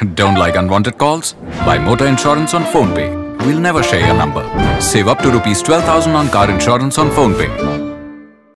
Don't like unwanted calls? Buy motor insurance on PhonePe. We'll never share your number. Save up to Rs 12,000 on car insurance on PhonePe.